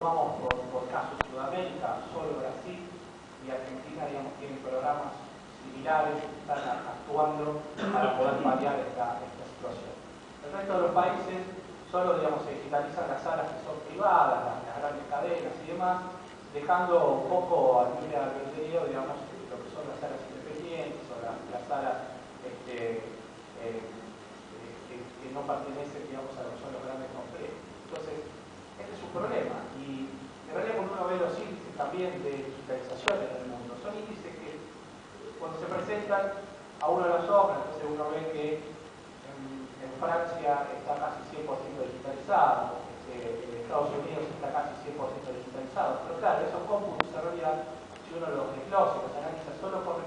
Vamos por, por casos Sudamérica, solo Brasil y Argentina digamos, tienen programas similares, están actuando para poder paliar esta, esta situación. El resto de los países solo digamos, se digitalizan las salas que son privadas, las, grandes cadenas y demás, dejando un poco al libre albedrío digamos, lo que son las salas independientes o las, las salas este, eh, que, que, no pertenecen digamos, a los grandes complejos. Entonces, este es un problema en realidad cuando uno ve los índices también de digitalización en el mundo, son índices que cuando se presentan a uno de las obras, entonces uno ve que en, Francia está casi 100% digitalizado, este, en Estados Unidos está casi 100% digitalizado, pero claro, esos cómputos en realidad, si uno los desglosa los analiza, solo los francos